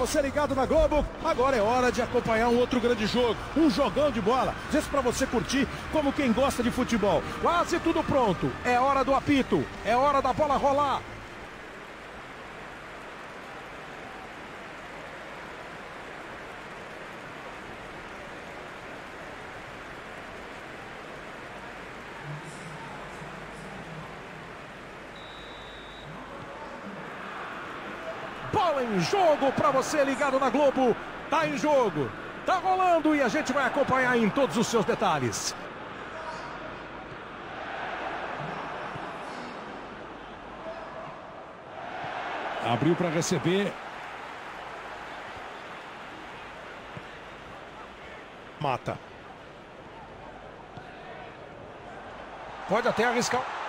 Você ligado na Globo, agora é hora de acompanhar um outro grande jogo, um jogão de bola. Esse para você curtir como quem gosta de futebol. Quase tudo pronto. É hora do apito, é hora da bola rolar. Bola em jogo para você ligado na Globo. Tá em jogo, tá rolando e a gente vai acompanhar em todos os seus detalhes. Abriu para receber. Mata. Pode até arriscar.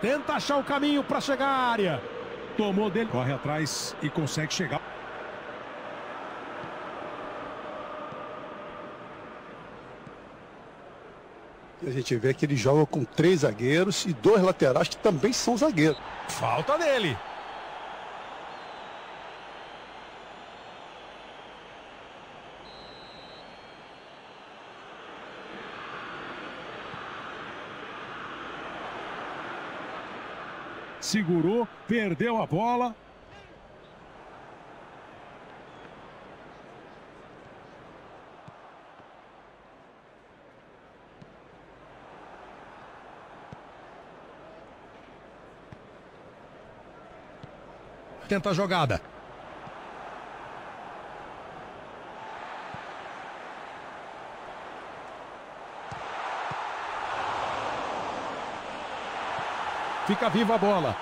Tenta achar o caminho para chegar à área. Tomou dele. Corre atrás e consegue chegar. E a gente vê que ele joga com três zagueiros e dois laterais que também são zagueiros. Falta dele. Segurou, perdeu a bola. Tenta a jogada. Fica viva a bola.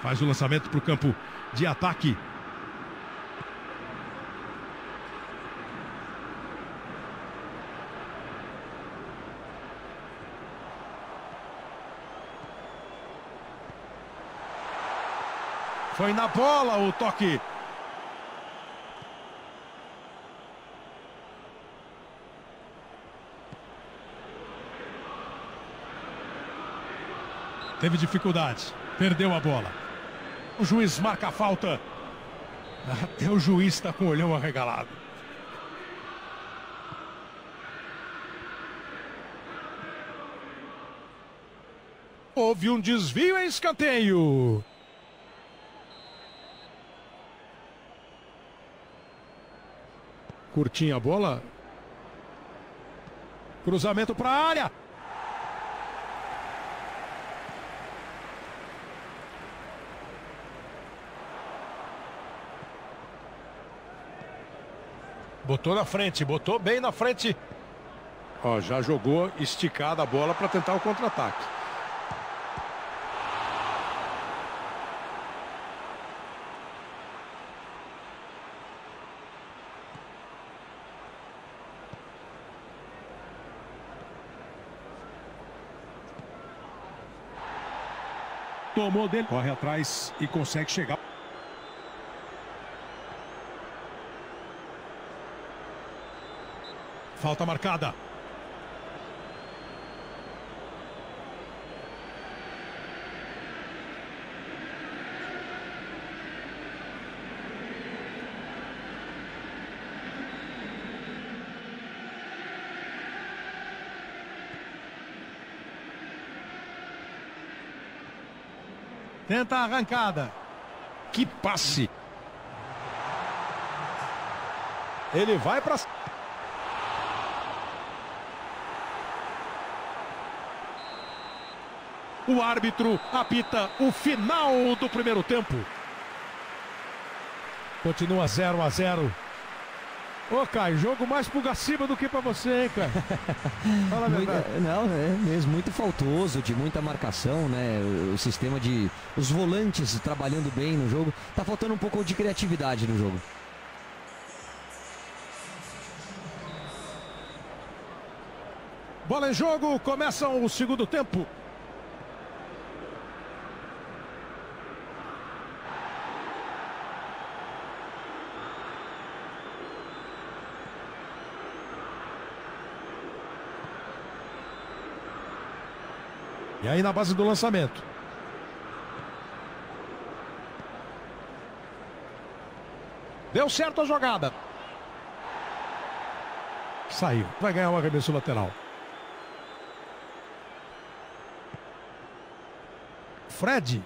Faz o lançamento para o campo de ataque. Foi na bola o toque. Teve dificuldade, perdeu a bola. O juiz marca a falta. Até o juiz está com o olhão arregalado. Houve um desvio em escanteio. Curtinha a bola. Cruzamento para a área. Botou na frente, botou bem na frente. Ó, já jogou esticada a bola para tentar o contra-ataque. Tomou dele, corre atrás e consegue chegar. Falta marcada. Tenta a arrancada. Que passe. Ele vai para O árbitro apita o final do primeiro tempo. Continua 0 a 0. Ô, Caio, jogo mais pro Gaciba do que pra você, hein, Caio? Fala a verdade. Muito, não, é mesmo, muito faltoso, de muita marcação, né? O, sistema de. Os volantes trabalhando bem no jogo. Tá faltando um pouco de criatividade no jogo. Bola em jogo, começa o segundo tempo. E aí na base do lançamento. Deu certo a jogada. Saiu. Vai ganhar um arremesso lateral. Fred.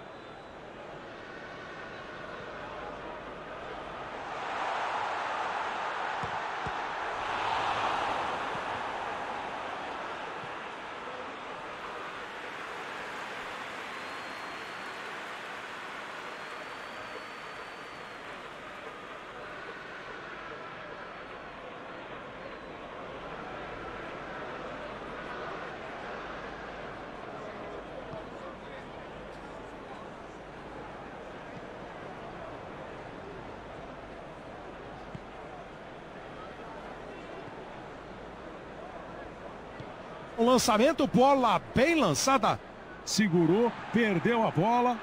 O lançamento, bola bem lançada. Segurou, perdeu a bola.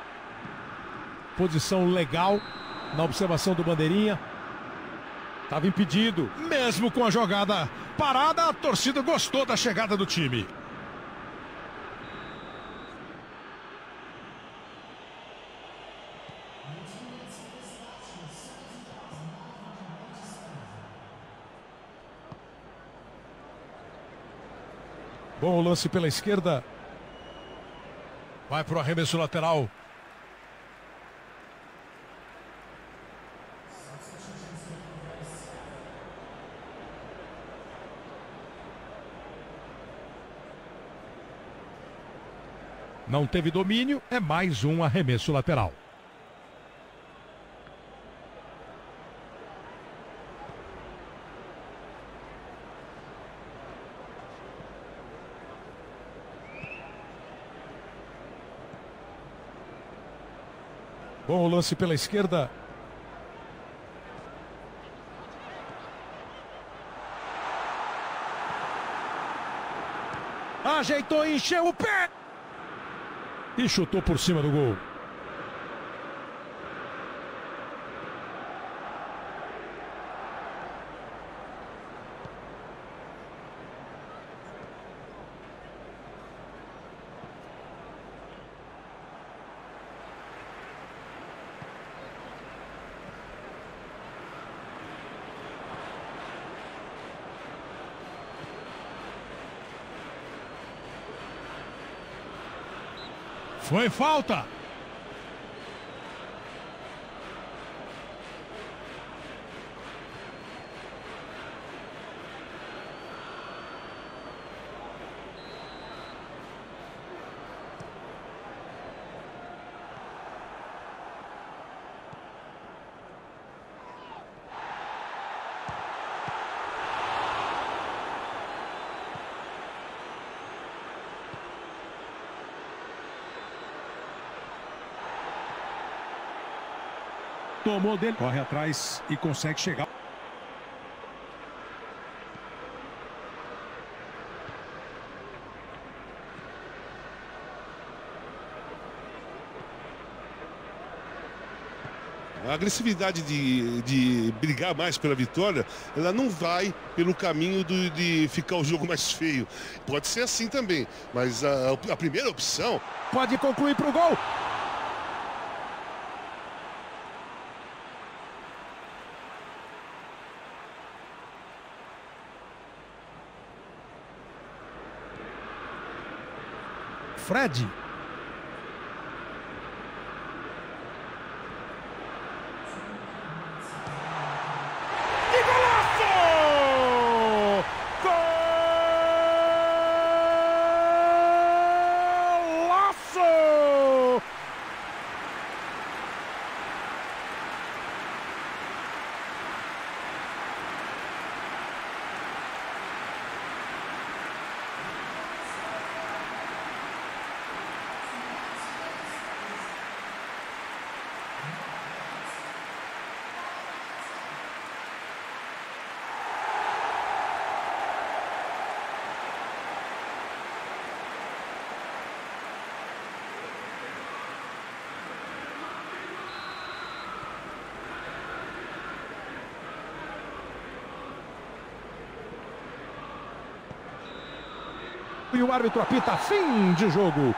Posição legal na observação do Bandeirinha. Estava impedido, mesmo com a jogada parada, a torcida gostou da chegada do time. Bom lance pela esquerda. Vai para o arremesso lateral. Não teve domínio, é mais um arremesso lateral. Bom lance pela esquerda. Ajeitou, encheu o pé. E chutou por cima do gol. Foi falta. Tomou dele, corre atrás e consegue chegar. A agressividade de, de brigar mais pela vitória, ela não vai pelo caminho do, de ficar o jogo mais feio. Pode ser assim também, mas a, a primeira opção. Pode concluir para o gol. Fred. E o árbitro apita fim de jogo.